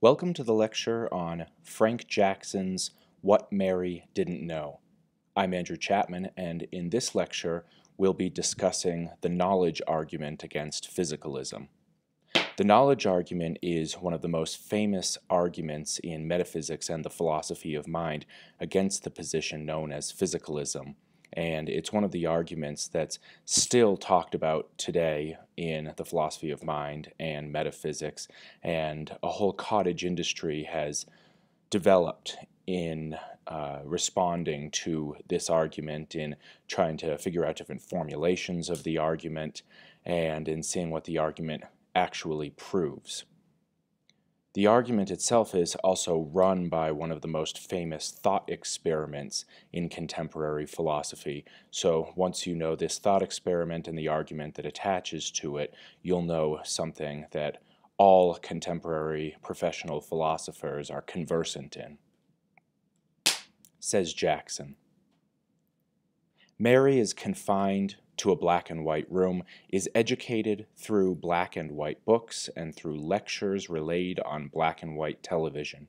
Welcome to the lecture on Frank Jackson's What Mary Didn't Know. I'm Andrew Chapman, and in this lecture, we'll be discussing the knowledge argument against physicalism. The knowledge argument is one of the most famous arguments in metaphysics and the philosophy of mind against the position known as physicalism, and it's one of the arguments that's still talked about today in the philosophy of mind and metaphysics, and a whole cottage industry has developed in uh, responding to this argument, in trying to figure out different formulations of the argument, and in seeing what the argument actually proves. The argument itself is also run by one of the most famous thought experiments in contemporary philosophy. So once you know this thought experiment and the argument that attaches to it, you'll know something that all contemporary professional philosophers are conversant in. Says Jackson. Mary is confined to a black and white room, is educated through black and white books and through lectures relayed on black and white television.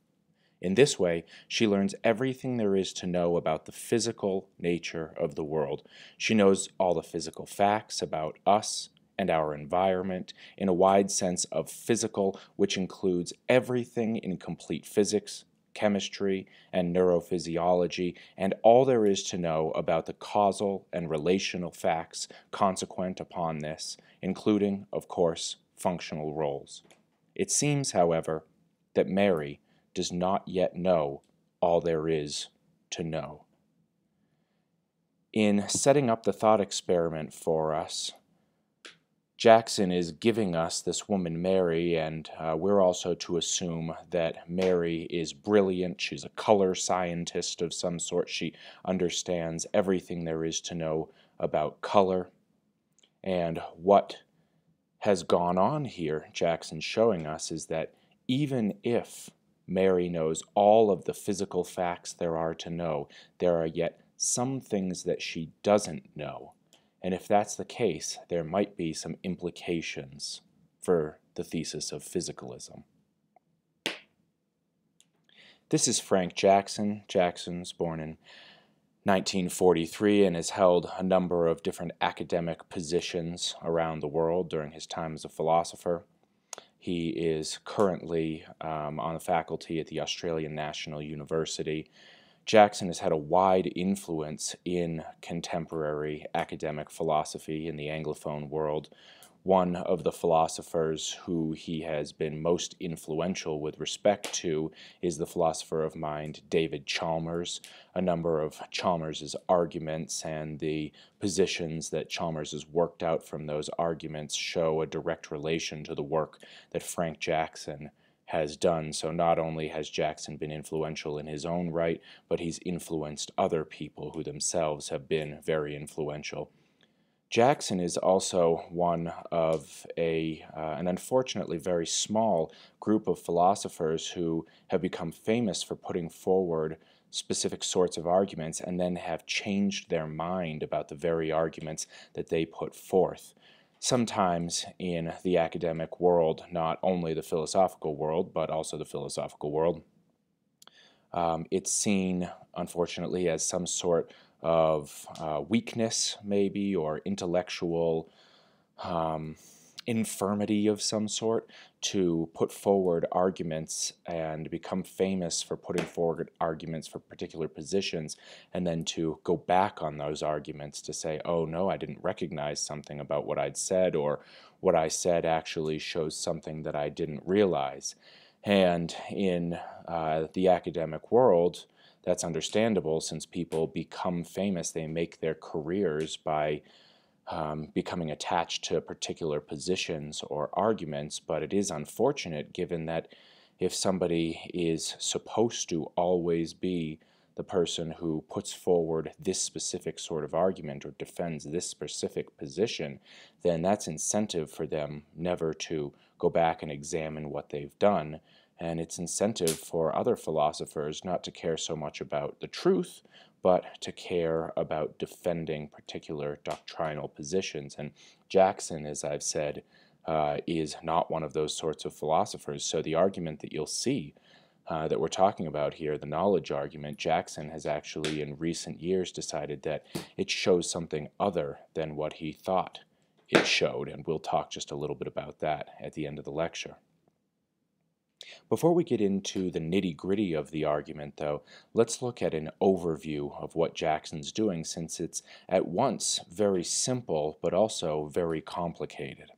In this way, she learns everything there is to know about the physical nature of the world. She knows all the physical facts about us and our environment in a wide sense of physical, which includes everything in complete physics, chemistry, and neurophysiology, and all there is to know about the causal and relational facts consequent upon this, including, of course, functional roles. It seems, however, that Mary does not yet know all there is to know. In setting up the thought experiment for us, Jackson is giving us this woman, Mary, and uh, we're also to assume that Mary is brilliant. She's a color scientist of some sort. She understands everything there is to know about color. And what has gone on here, Jackson's showing us, is that even if Mary knows all of the physical facts there are to know, there are yet some things that she doesn't know and if that's the case, there might be some implications for the thesis of physicalism. This is Frank Jackson. Jackson's born in 1943 and has held a number of different academic positions around the world during his time as a philosopher. He is currently um, on the faculty at the Australian National University Jackson has had a wide influence in contemporary academic philosophy in the Anglophone world. One of the philosophers who he has been most influential with respect to is the philosopher of mind David Chalmers. A number of Chalmers's arguments and the positions that Chalmers has worked out from those arguments show a direct relation to the work that Frank Jackson has done. So not only has Jackson been influential in his own right, but he's influenced other people who themselves have been very influential. Jackson is also one of a, uh, an unfortunately very small group of philosophers who have become famous for putting forward specific sorts of arguments and then have changed their mind about the very arguments that they put forth sometimes in the academic world, not only the philosophical world, but also the philosophical world, um, it's seen, unfortunately, as some sort of uh, weakness, maybe, or intellectual um, infirmity of some sort to put forward arguments and become famous for putting forward arguments for particular positions and then to go back on those arguments to say, oh no, I didn't recognize something about what I'd said or what I said actually shows something that I didn't realize. And in uh, the academic world, that's understandable since people become famous, they make their careers by um, becoming attached to particular positions or arguments, but it is unfortunate given that if somebody is supposed to always be the person who puts forward this specific sort of argument or defends this specific position, then that's incentive for them never to go back and examine what they've done. And it's incentive for other philosophers not to care so much about the truth, but to care about defending particular doctrinal positions. And Jackson, as I've said, uh, is not one of those sorts of philosophers. So the argument that you'll see uh, that we're talking about here, the knowledge argument, Jackson has actually in recent years decided that it shows something other than what he thought it showed, and we'll talk just a little bit about that at the end of the lecture. Before we get into the nitty gritty of the argument, though, let's look at an overview of what Jackson's doing since it's at once very simple but also very complicated.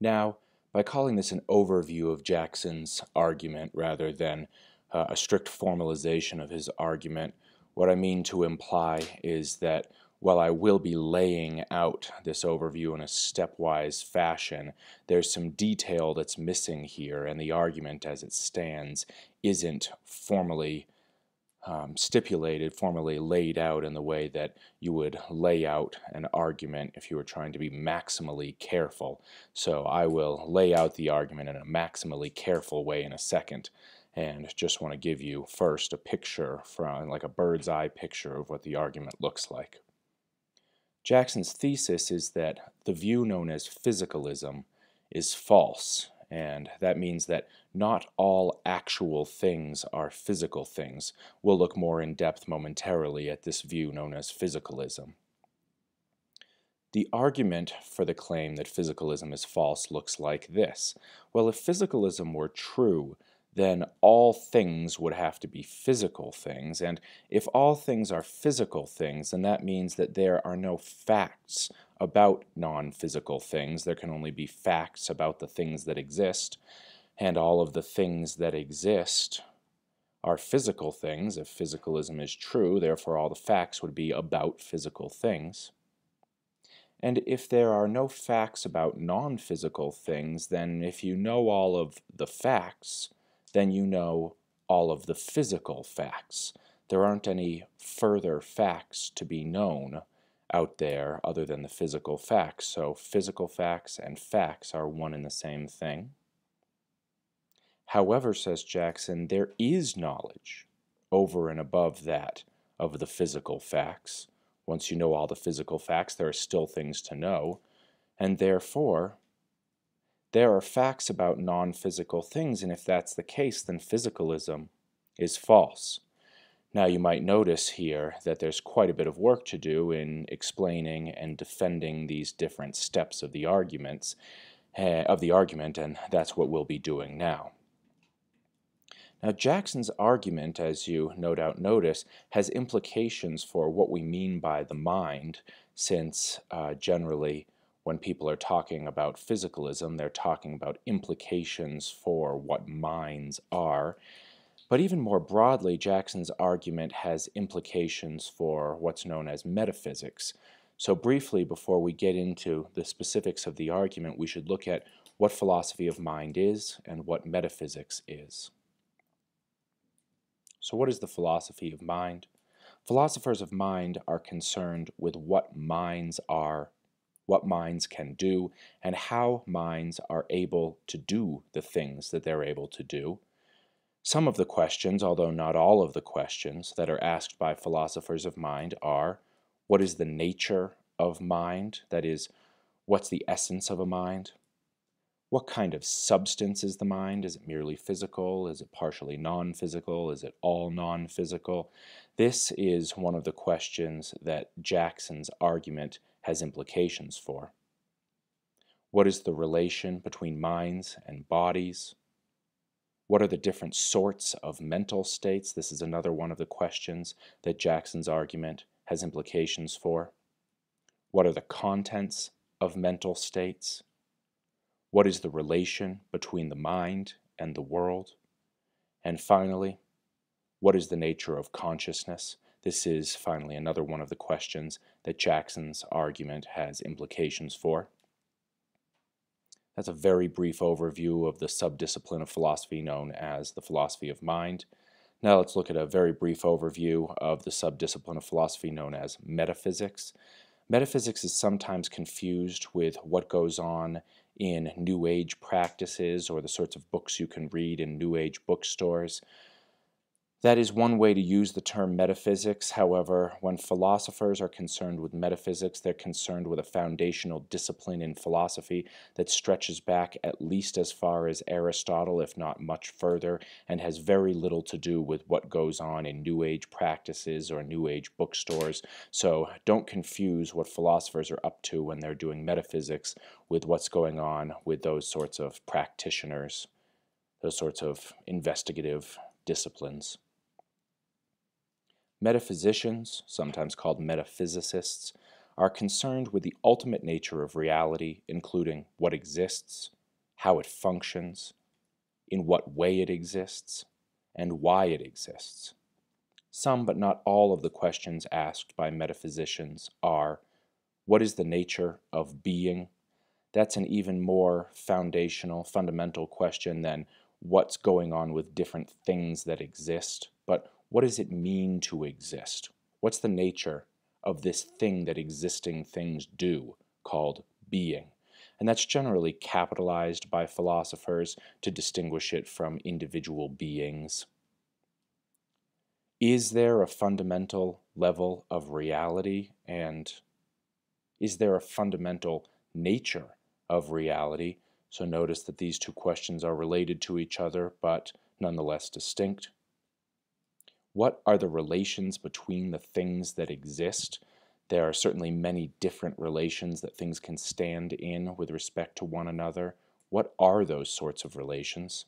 Now, by calling this an overview of Jackson's argument rather than uh, a strict formalization of his argument, what I mean to imply is that while I will be laying out this overview in a stepwise fashion, there's some detail that's missing here, and the argument as it stands isn't formally um, stipulated, formally laid out in the way that you would lay out an argument if you were trying to be maximally careful. So I will lay out the argument in a maximally careful way in a second and just want to give you first a picture from like a bird's eye picture of what the argument looks like. Jackson's thesis is that the view known as physicalism is false, and that means that not all actual things are physical things. We'll look more in depth momentarily at this view known as physicalism. The argument for the claim that physicalism is false looks like this. Well, if physicalism were true, then all things would have to be physical things. And if all things are physical things, then that means that there are no facts about non physical things. There can only be facts about the things that exist. And all of the things that exist are physical things. If physicalism is true, therefore all the facts would be about physical things. And if there are no facts about non physical things, then if you know all of the facts, then you know all of the physical facts. There aren't any further facts to be known out there other than the physical facts. So physical facts and facts are one and the same thing. However, says Jackson, there is knowledge over and above that of the physical facts. Once you know all the physical facts, there are still things to know, and therefore there are facts about non physical things, and if that's the case, then physicalism is false. Now, you might notice here that there's quite a bit of work to do in explaining and defending these different steps of the arguments uh, of the argument, and that's what we'll be doing now. Now, Jackson's argument, as you no doubt notice, has implications for what we mean by the mind, since uh, generally when people are talking about physicalism, they're talking about implications for what minds are. But even more broadly, Jackson's argument has implications for what's known as metaphysics. So, briefly, before we get into the specifics of the argument, we should look at what philosophy of mind is and what metaphysics is. So, what is the philosophy of mind? Philosophers of mind are concerned with what minds are what minds can do, and how minds are able to do the things that they're able to do. Some of the questions, although not all of the questions, that are asked by philosophers of mind are what is the nature of mind? That is, what's the essence of a mind? What kind of substance is the mind? Is it merely physical? Is it partially non physical? Is it all non physical? This is one of the questions that Jackson's argument has implications for. What is the relation between minds and bodies? What are the different sorts of mental states? This is another one of the questions that Jackson's argument has implications for. What are the contents of mental states? What is the relation between the mind and the world? And finally, what is the nature of consciousness? This is finally another one of the questions that Jackson's argument has implications for. That's a very brief overview of the subdiscipline of philosophy known as the philosophy of mind. Now let's look at a very brief overview of the subdiscipline of philosophy known as metaphysics. Metaphysics is sometimes confused with what goes on in New Age practices or the sorts of books you can read in New Age bookstores. That is one way to use the term metaphysics. However, when philosophers are concerned with metaphysics, they're concerned with a foundational discipline in philosophy that stretches back at least as far as Aristotle, if not much further, and has very little to do with what goes on in New Age practices or New Age bookstores. So don't confuse what philosophers are up to when they're doing metaphysics with what's going on with those sorts of practitioners, those sorts of investigative disciplines. Metaphysicians, sometimes called metaphysicists, are concerned with the ultimate nature of reality, including what exists, how it functions, in what way it exists, and why it exists. Some, but not all, of the questions asked by metaphysicians are What is the nature of being? That's an even more foundational, fundamental question than what's going on with different things that exist, but what does it mean to exist? What's the nature of this thing that existing things do called being? And that's generally capitalized by philosophers to distinguish it from individual beings. Is there a fundamental level of reality and is there a fundamental nature of reality? So notice that these two questions are related to each other but nonetheless distinct. What are the relations between the things that exist? There are certainly many different relations that things can stand in with respect to one another. What are those sorts of relations?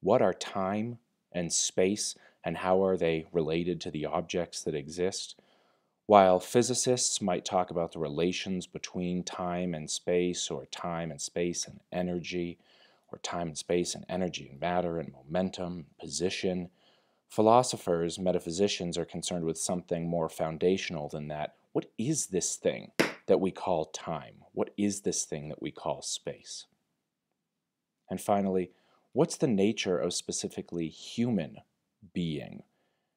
What are time and space, and how are they related to the objects that exist? While physicists might talk about the relations between time and space, or time and space and energy, or time and space and energy and matter and momentum, position, Philosophers, metaphysicians, are concerned with something more foundational than that. What is this thing that we call time? What is this thing that we call space? And finally, what's the nature of specifically human being?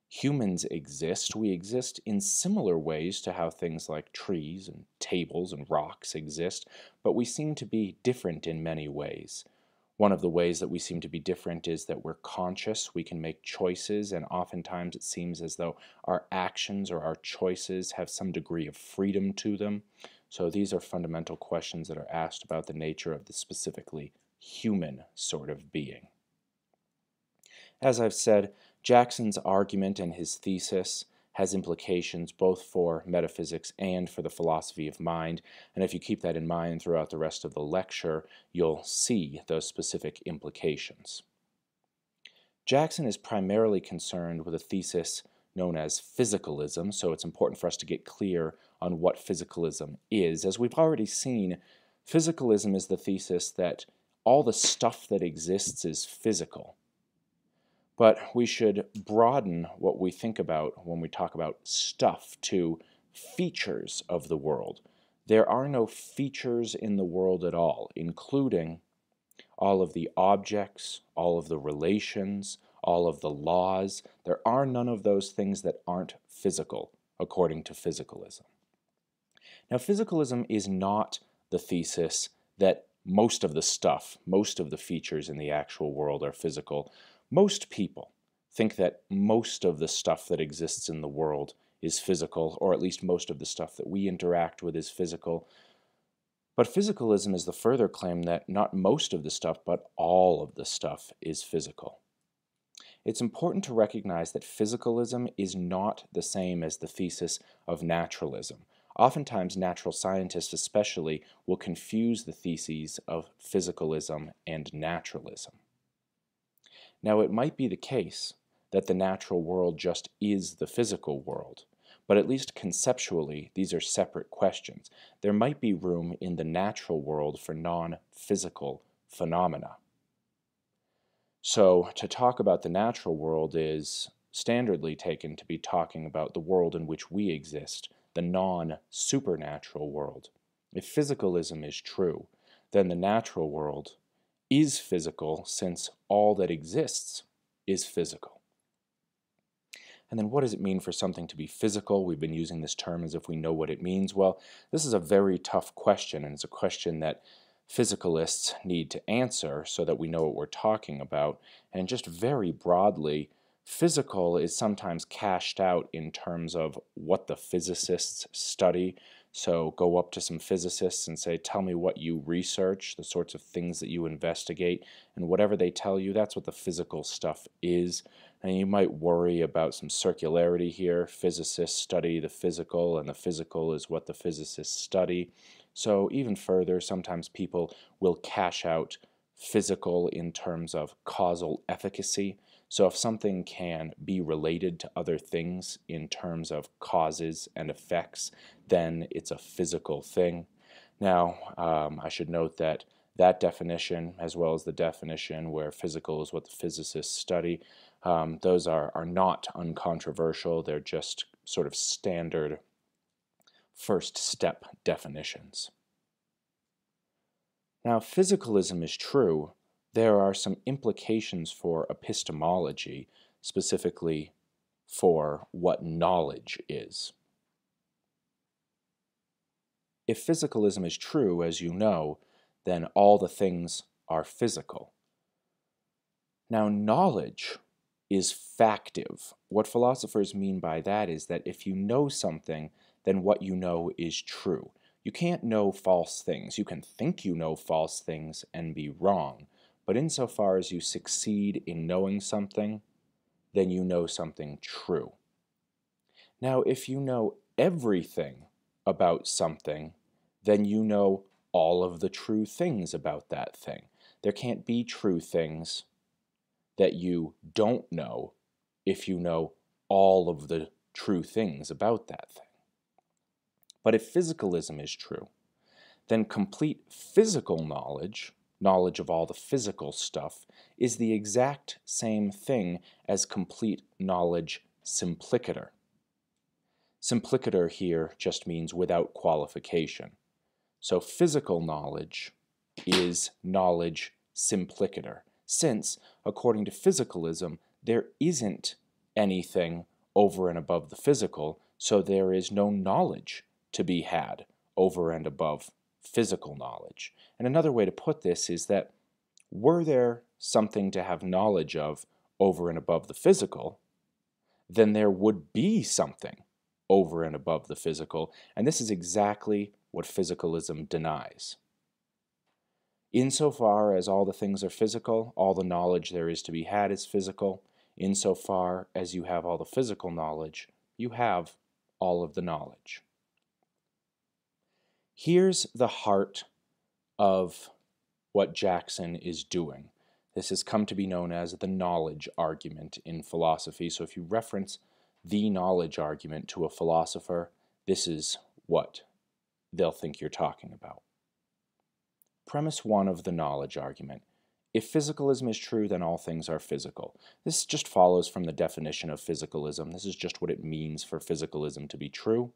Humans exist. We exist in similar ways to how things like trees and tables and rocks exist, but we seem to be different in many ways. One of the ways that we seem to be different is that we're conscious, we can make choices, and oftentimes it seems as though our actions or our choices have some degree of freedom to them. So these are fundamental questions that are asked about the nature of the specifically human sort of being. As I've said, Jackson's argument and his thesis has implications both for metaphysics and for the philosophy of mind. And if you keep that in mind throughout the rest of the lecture, you'll see those specific implications. Jackson is primarily concerned with a thesis known as physicalism, so it's important for us to get clear on what physicalism is. As we've already seen, physicalism is the thesis that all the stuff that exists is physical. But we should broaden what we think about when we talk about stuff to features of the world. There are no features in the world at all, including all of the objects, all of the relations, all of the laws. There are none of those things that aren't physical, according to physicalism. Now, physicalism is not the thesis that most of the stuff, most of the features in the actual world are physical, most people think that most of the stuff that exists in the world is physical, or at least most of the stuff that we interact with is physical. But physicalism is the further claim that not most of the stuff, but all of the stuff is physical. It's important to recognize that physicalism is not the same as the thesis of naturalism. Oftentimes, natural scientists especially will confuse the theses of physicalism and naturalism. Now, it might be the case that the natural world just is the physical world, but at least conceptually, these are separate questions. There might be room in the natural world for non-physical phenomena. So, to talk about the natural world is standardly taken to be talking about the world in which we exist, the non-supernatural world. If physicalism is true, then the natural world is physical since all that exists is physical. And then what does it mean for something to be physical? We've been using this term as if we know what it means. Well, this is a very tough question, and it's a question that physicalists need to answer so that we know what we're talking about. And just very broadly, Physical is sometimes cashed out in terms of what the physicists study. So go up to some physicists and say, Tell me what you research, the sorts of things that you investigate, and whatever they tell you, that's what the physical stuff is. And you might worry about some circularity here. Physicists study the physical, and the physical is what the physicists study. So, even further, sometimes people will cash out physical in terms of causal efficacy. So, if something can be related to other things in terms of causes and effects, then it's a physical thing. Now, um, I should note that that definition, as well as the definition where physical is what the physicists study, um, those are, are not uncontroversial. They're just sort of standard first step definitions. Now, physicalism is true, there are some implications for epistemology, specifically for what knowledge is. If physicalism is true, as you know, then all the things are physical. Now, knowledge is factive. What philosophers mean by that is that if you know something, then what you know is true. You can't know false things. You can think you know false things and be wrong. But insofar as you succeed in knowing something, then you know something true. Now, if you know everything about something, then you know all of the true things about that thing. There can't be true things that you don't know if you know all of the true things about that thing. But if physicalism is true, then complete physical knowledge, knowledge of all the physical stuff, is the exact same thing as complete knowledge simpliciter. Simpliciter here just means without qualification. So physical knowledge is knowledge simpliciter, since, according to physicalism, there isn't anything over and above the physical, so there is no knowledge to be had over and above physical knowledge. And another way to put this is that were there something to have knowledge of over and above the physical, then there would be something over and above the physical, and this is exactly what physicalism denies. Insofar as all the things are physical, all the knowledge there is to be had is physical. Insofar as you have all the physical knowledge, you have all of the knowledge. Here's the heart of what Jackson is doing. This has come to be known as the knowledge argument in philosophy. So if you reference the knowledge argument to a philosopher, this is what they'll think you're talking about. Premise one of the knowledge argument. If physicalism is true, then all things are physical. This just follows from the definition of physicalism. This is just what it means for physicalism to be true.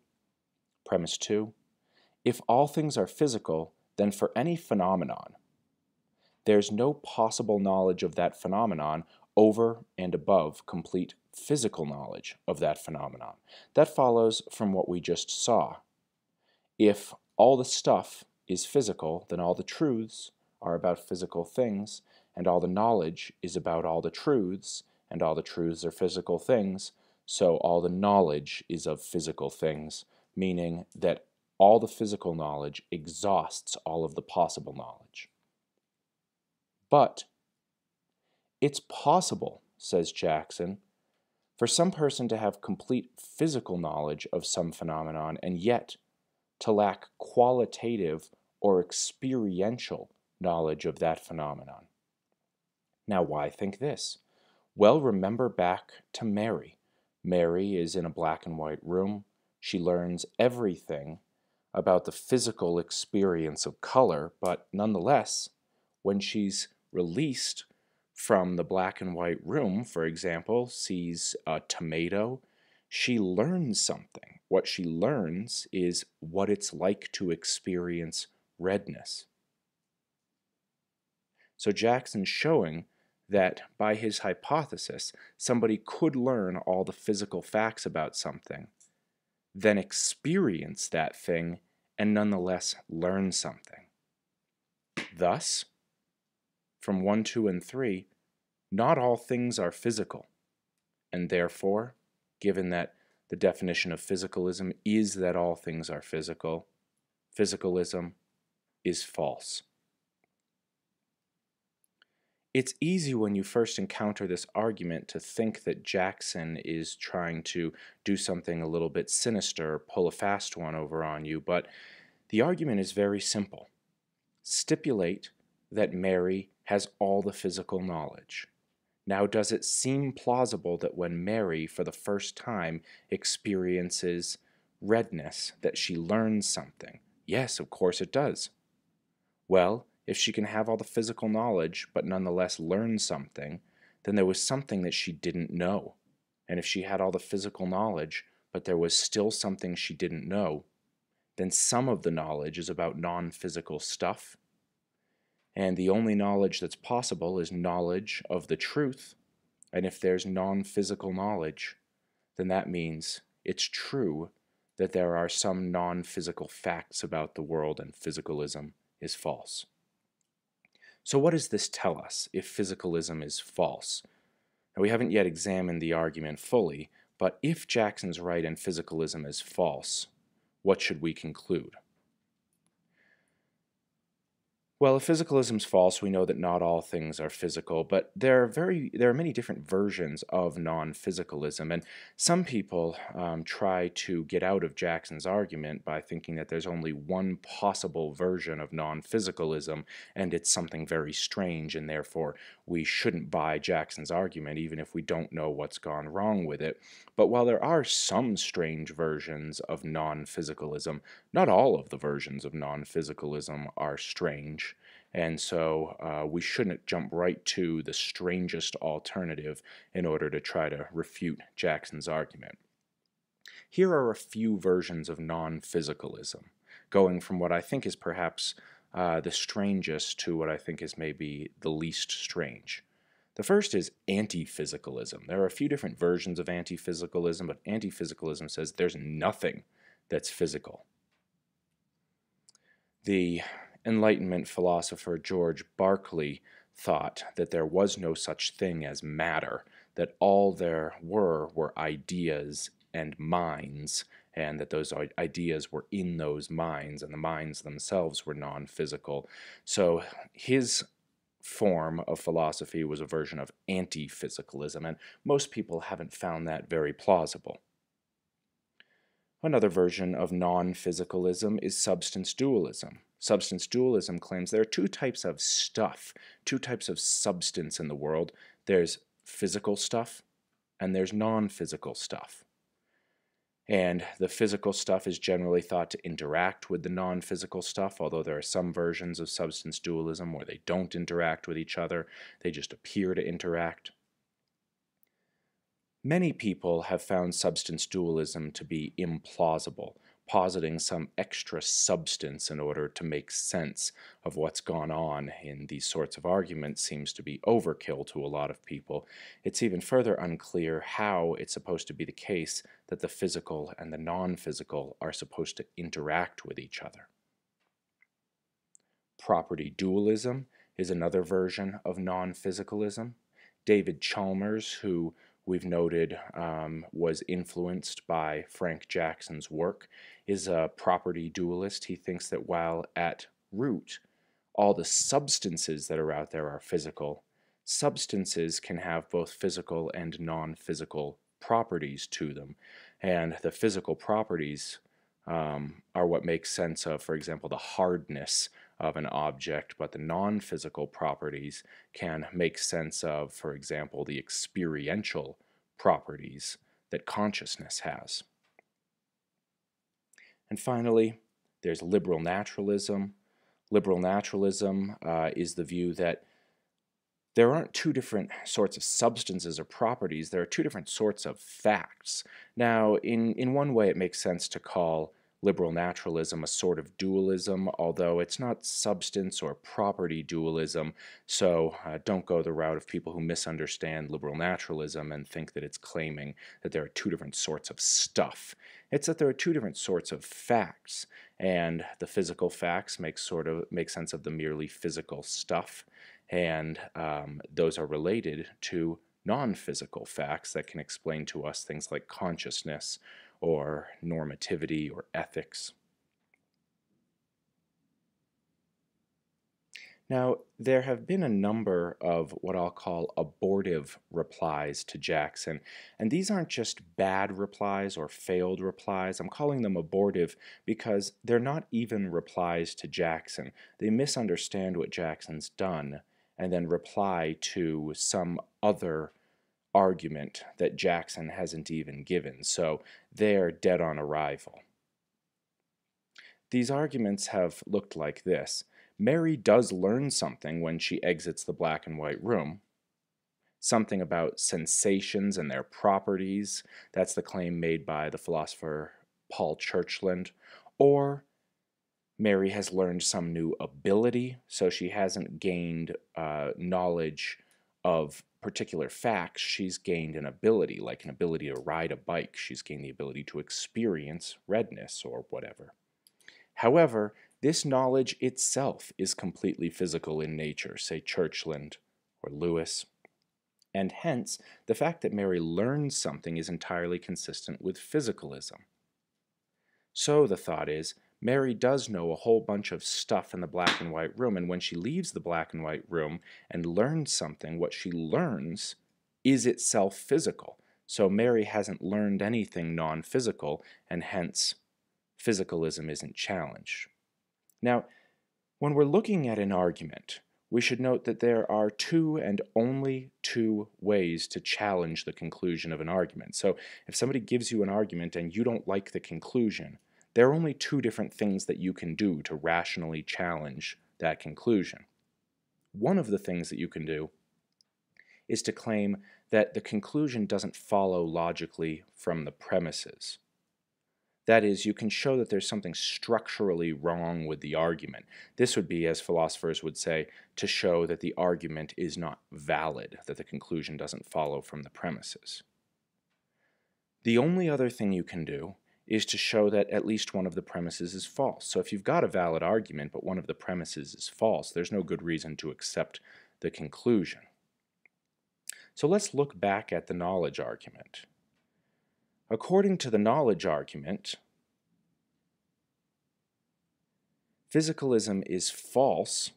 Premise two. If all things are physical, then for any phenomenon, there's no possible knowledge of that phenomenon over and above complete physical knowledge of that phenomenon. That follows from what we just saw. If all the stuff is physical, then all the truths are about physical things, and all the knowledge is about all the truths, and all the truths are physical things, so all the knowledge is of physical things, meaning that all the physical knowledge exhausts all of the possible knowledge. But it's possible, says Jackson, for some person to have complete physical knowledge of some phenomenon and yet to lack qualitative or experiential knowledge of that phenomenon. Now, why think this? Well, remember back to Mary. Mary is in a black and white room. She learns everything about the physical experience of color, but nonetheless, when she's released from the black and white room, for example, sees a tomato, she learns something. What she learns is what it's like to experience redness. So Jackson's showing that by his hypothesis, somebody could learn all the physical facts about something, then experience that thing, and nonetheless learn something. Thus, from 1, 2, and 3, not all things are physical. and therefore, given that the definition of physicalism is that all things are physical, physicalism is false. It's easy when you first encounter this argument to think that Jackson is trying to do something a little bit sinister, pull a fast one over on you, but the argument is very simple. Stipulate that Mary has all the physical knowledge. Now, does it seem plausible that when Mary, for the first time, experiences redness, that she learns something? Yes, of course it does. Well, if she can have all the physical knowledge, but nonetheless learn something, then there was something that she didn't know. And if she had all the physical knowledge, but there was still something she didn't know, then some of the knowledge is about non physical stuff. And the only knowledge that's possible is knowledge of the truth. And if there's non physical knowledge, then that means it's true that there are some non physical facts about the world and physicalism is false. So, what does this tell us if physicalism is false? Now, we haven't yet examined the argument fully, but if Jackson's right and physicalism is false, what should we conclude? Well, if physicalism is false, we know that not all things are physical, but there are very there are many different versions of non-physicalism, and some people um, try to get out of Jackson's argument by thinking that there's only one possible version of non-physicalism, and it's something very strange, and therefore we shouldn't buy Jackson's argument, even if we don't know what's gone wrong with it. But while there are some strange versions of non-physicalism, not all of the versions of non-physicalism are strange. And so uh, we shouldn't jump right to the strangest alternative in order to try to refute Jackson's argument. Here are a few versions of non physicalism, going from what I think is perhaps uh, the strangest to what I think is maybe the least strange. The first is anti physicalism. There are a few different versions of anti physicalism, but anti physicalism says there's nothing that's physical. The Enlightenment philosopher George Berkeley thought that there was no such thing as matter, that all there were were ideas and minds, and that those ideas were in those minds, and the minds themselves were non physical. So his form of philosophy was a version of anti physicalism, and most people haven't found that very plausible. Another version of non physicalism is substance dualism. Substance dualism claims there are two types of stuff, two types of substance in the world. There's physical stuff and there's non physical stuff. And the physical stuff is generally thought to interact with the non physical stuff, although there are some versions of substance dualism where they don't interact with each other, they just appear to interact. Many people have found substance dualism to be implausible, positing some extra substance in order to make sense of what's gone on in these sorts of arguments seems to be overkill to a lot of people. It's even further unclear how it's supposed to be the case that the physical and the non physical are supposed to interact with each other. Property dualism is another version of non physicalism. David Chalmers, who we've noted um, was influenced by Frank Jackson's work, is a property dualist. He thinks that while at root, all the substances that are out there are physical, substances can have both physical and non physical properties to them. And the physical properties um, are what makes sense of, for example, the hardness of an object, but the non physical properties can make sense of, for example, the experiential properties that consciousness has. And finally, there's liberal naturalism. Liberal naturalism uh, is the view that there aren't two different sorts of substances or properties, there are two different sorts of facts. Now, in, in one way, it makes sense to call liberal naturalism a sort of dualism, although it's not substance or property dualism, so uh, don't go the route of people who misunderstand liberal naturalism and think that it's claiming that there are two different sorts of stuff. It's that there are two different sorts of facts, and the physical facts make sort of make sense of the merely physical stuff, and um, those are related to non physical facts that can explain to us things like consciousness or normativity or ethics. Now, there have been a number of what I'll call abortive replies to Jackson, and these aren't just bad replies or failed replies. I'm calling them abortive because they're not even replies to Jackson. They misunderstand what Jackson's done and then reply to some other argument that Jackson hasn't even given, so they're dead on arrival. These arguments have looked like this. Mary does learn something when she exits the black and white room. Something about sensations and their properties. That's the claim made by the philosopher Paul Churchland. Or Mary has learned some new ability, so she hasn't gained uh, knowledge of particular facts. She's gained an ability, like an ability to ride a bike. She's gained the ability to experience redness or whatever. However, this knowledge itself is completely physical in nature, say Churchland or Lewis. And hence, the fact that Mary learns something is entirely consistent with physicalism. So the thought is, Mary does know a whole bunch of stuff in the black and white room, and when she leaves the black and white room and learns something, what she learns is itself physical. So Mary hasn't learned anything non physical, and hence physicalism isn't challenged. Now, when we're looking at an argument, we should note that there are two and only two ways to challenge the conclusion of an argument. So if somebody gives you an argument and you don't like the conclusion, there are only two different things that you can do to rationally challenge that conclusion. One of the things that you can do is to claim that the conclusion doesn't follow logically from the premises. That is, you can show that there's something structurally wrong with the argument. This would be, as philosophers would say, to show that the argument is not valid, that the conclusion doesn't follow from the premises. The only other thing you can do is to show that at least one of the premises is false. So if you've got a valid argument, but one of the premises is false, there's no good reason to accept the conclusion. So let's look back at the knowledge argument. According to the knowledge argument, physicalism is false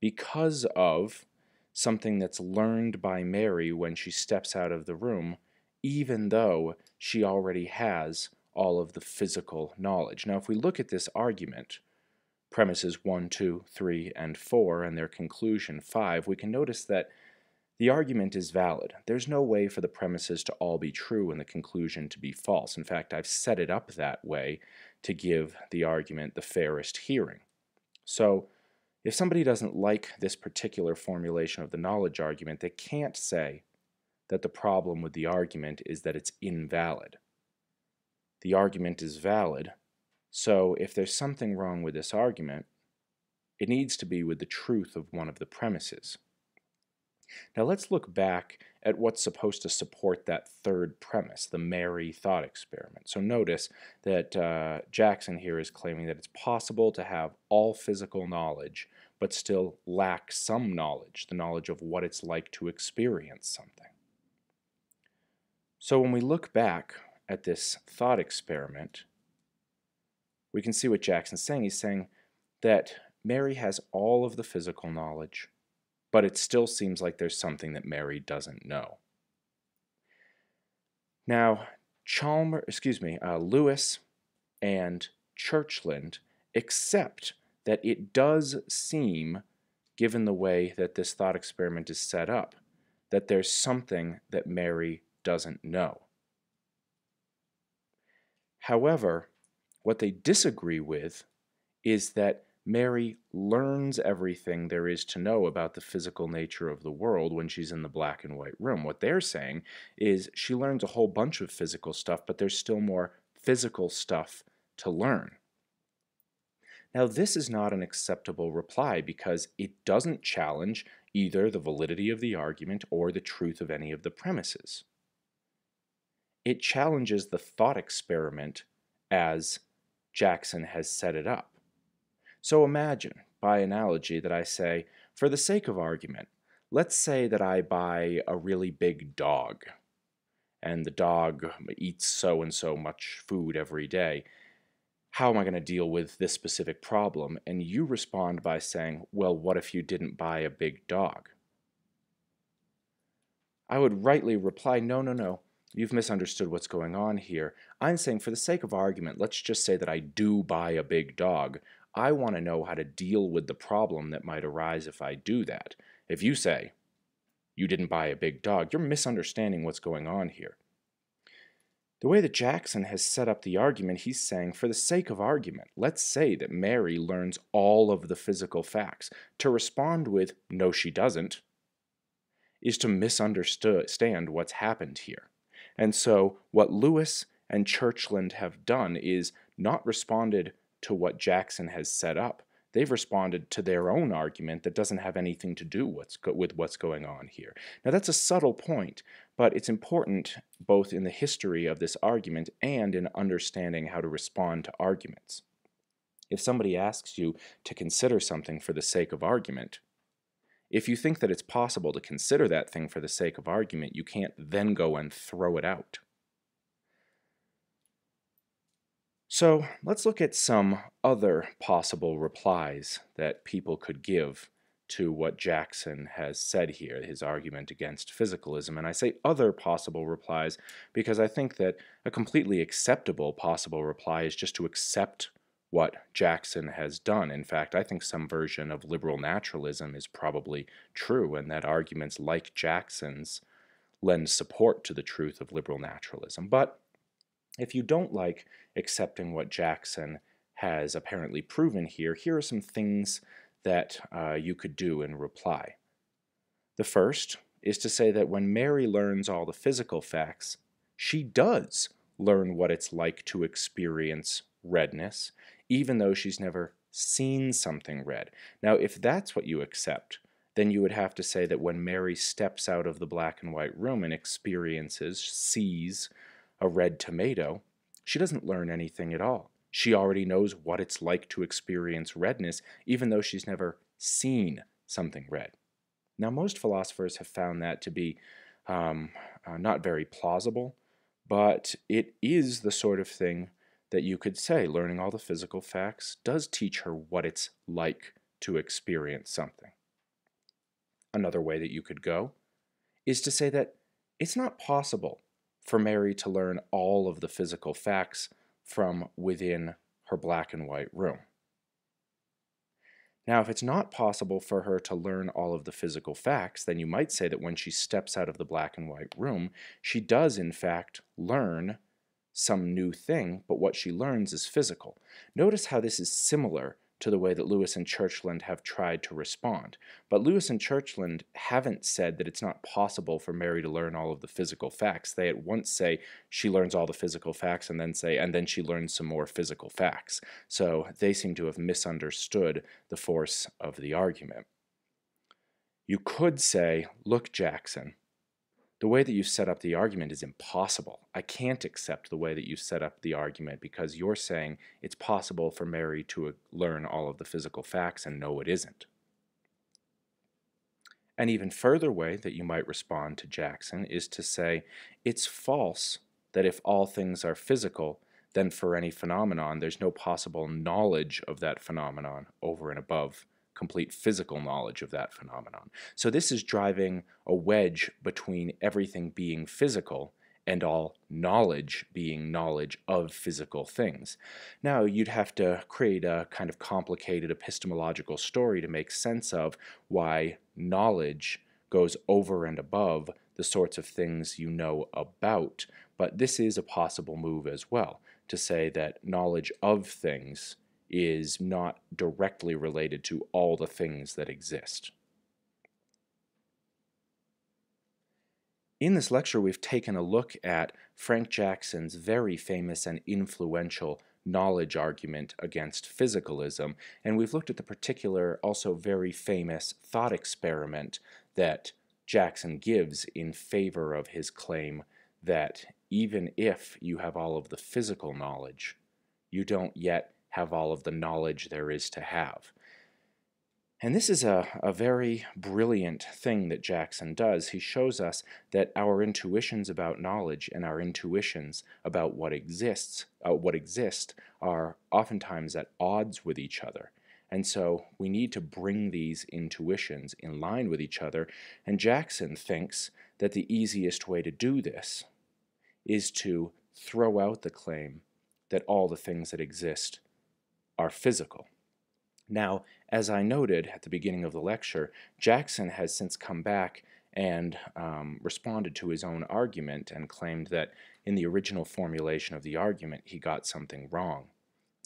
because of something that's learned by Mary when she steps out of the room, even though she already has all of the physical knowledge. Now, if we look at this argument, premises 1, 2, 3, and 4, and their conclusion 5, we can notice that the argument is valid. There's no way for the premises to all be true and the conclusion to be false. In fact, I've set it up that way to give the argument the fairest hearing. So, if somebody doesn't like this particular formulation of the knowledge argument, they can't say that the problem with the argument is that it's invalid. The argument is valid, so if there's something wrong with this argument, it needs to be with the truth of one of the premises. Now let's look back at what's supposed to support that third premise, the Mary thought experiment. So notice that uh, Jackson here is claiming that it's possible to have all physical knowledge but still lack some knowledge, the knowledge of what it's like to experience something. So when we look back at this thought experiment, we can see what Jackson's saying. He's saying that Mary has all of the physical knowledge, but it still seems like there's something that Mary doesn't know. Now, Chalmers, excuse me, uh, Lewis and Churchland accept that it does seem, given the way that this thought experiment is set up, that there's something that Mary doesn't know. However, what they disagree with is that Mary learns everything there is to know about the physical nature of the world when she's in the black and white room. What they're saying is she learns a whole bunch of physical stuff, but there's still more physical stuff to learn. Now, this is not an acceptable reply because it doesn't challenge either the validity of the argument or the truth of any of the premises. It challenges the thought experiment as Jackson has set it up. So imagine, by analogy, that I say, for the sake of argument, let's say that I buy a really big dog, and the dog eats so and so much food every day. How am I going to deal with this specific problem? And you respond by saying, Well, what if you didn't buy a big dog? I would rightly reply, No, no, no. You've misunderstood what's going on here. I'm saying, for the sake of argument, let's just say that I do buy a big dog. I want to know how to deal with the problem that might arise if I do that. If you say, you didn't buy a big dog, you're misunderstanding what's going on here. The way that Jackson has set up the argument, he's saying, for the sake of argument, let's say that Mary learns all of the physical facts. To respond with, no, she doesn't, is to misunderstand what's happened here. And so, what Lewis and Churchland have done is not responded to what Jackson has set up. They've responded to their own argument that doesn't have anything to do what's with what's going on here. Now, that's a subtle point, but it's important both in the history of this argument and in understanding how to respond to arguments. If somebody asks you to consider something for the sake of argument, if you think that it's possible to consider that thing for the sake of argument, you can't then go and throw it out. So let's look at some other possible replies that people could give to what Jackson has said here, his argument against physicalism. And I say other possible replies because I think that a completely acceptable possible reply is just to accept what Jackson has done. In fact, I think some version of liberal naturalism is probably true, and that arguments like Jackson's lend support to the truth of liberal naturalism. But if you don't like accepting what Jackson has apparently proven here, here are some things that uh, you could do in reply. The first is to say that when Mary learns all the physical facts, she does learn what it's like to experience redness, even though she's never seen something red. Now, if that's what you accept, then you would have to say that when Mary steps out of the black and white room and experiences, sees a red tomato, she doesn't learn anything at all. She already knows what it's like to experience redness, even though she's never seen something red. Now, most philosophers have found that to be um, uh, not very plausible, but it is the sort of thing that you could say learning all the physical facts does teach her what it's like to experience something. Another way that you could go is to say that it's not possible for Mary to learn all of the physical facts from within her black and white room. Now, if it's not possible for her to learn all of the physical facts, then you might say that when she steps out of the black and white room, she does in fact learn some new thing, but what she learns is physical. Notice how this is similar to the way that Lewis and Churchland have tried to respond. But Lewis and Churchland haven't said that it's not possible for Mary to learn all of the physical facts. They at once say she learns all the physical facts and then say, and then she learns some more physical facts. So they seem to have misunderstood the force of the argument. You could say, look, Jackson, the way that you set up the argument is impossible. I can't accept the way that you set up the argument because you're saying it's possible for Mary to uh, learn all of the physical facts, and no, it isn't. An even further way that you might respond to Jackson is to say it's false that if all things are physical, then for any phenomenon, there's no possible knowledge of that phenomenon over and above complete physical knowledge of that phenomenon. So this is driving a wedge between everything being physical and all knowledge being knowledge of physical things. Now, you'd have to create a kind of complicated epistemological story to make sense of why knowledge goes over and above the sorts of things you know about, but this is a possible move as well, to say that knowledge of things is not directly related to all the things that exist. In this lecture, we've taken a look at Frank Jackson's very famous and influential knowledge argument against physicalism, and we've looked at the particular, also very famous thought experiment that Jackson gives in favor of his claim that even if you have all of the physical knowledge, you don't yet have all of the knowledge there is to have. And this is a, a very brilliant thing that Jackson does. He shows us that our intuitions about knowledge and our intuitions about what exists, uh, what exist, are oftentimes at odds with each other. And so we need to bring these intuitions in line with each other. And Jackson thinks that the easiest way to do this is to throw out the claim that all the things that exist are physical. Now, as I noted at the beginning of the lecture, Jackson has since come back and um, responded to his own argument and claimed that in the original formulation of the argument he got something wrong.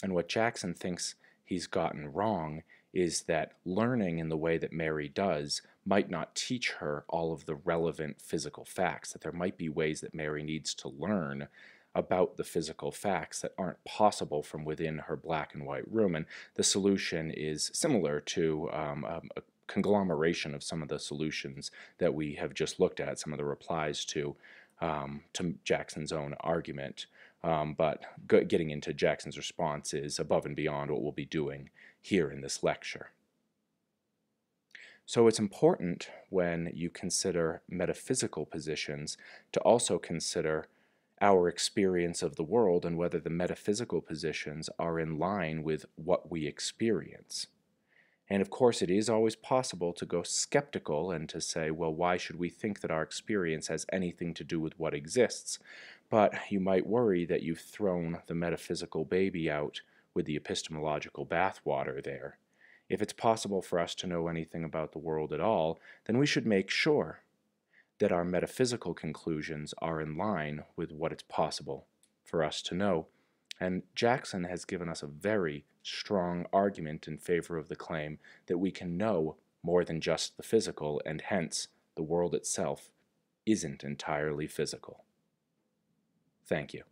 And what Jackson thinks he's gotten wrong is that learning in the way that Mary does might not teach her all of the relevant physical facts, that there might be ways that Mary needs to learn about the physical facts that aren't possible from within her black and white room. And the solution is similar to um, a, a, conglomeration of some of the solutions that we have just looked at, some of the replies to, um, to Jackson's own argument. Um, but getting into Jackson's response is above and beyond what we'll be doing here in this lecture. So it's important when you consider metaphysical positions to also consider our experience of the world and whether the metaphysical positions are in line with what we experience. And of course, it is always possible to go skeptical and to say, well, why should we think that our experience has anything to do with what exists? But you might worry that you've thrown the metaphysical baby out with the epistemological bathwater there. If it's possible for us to know anything about the world at all, then we should make sure that our metaphysical conclusions are in line with what it's possible for us to know. And Jackson has given us a very strong argument in favor of the claim that we can know more than just the physical, and hence the world itself isn't entirely physical. Thank you.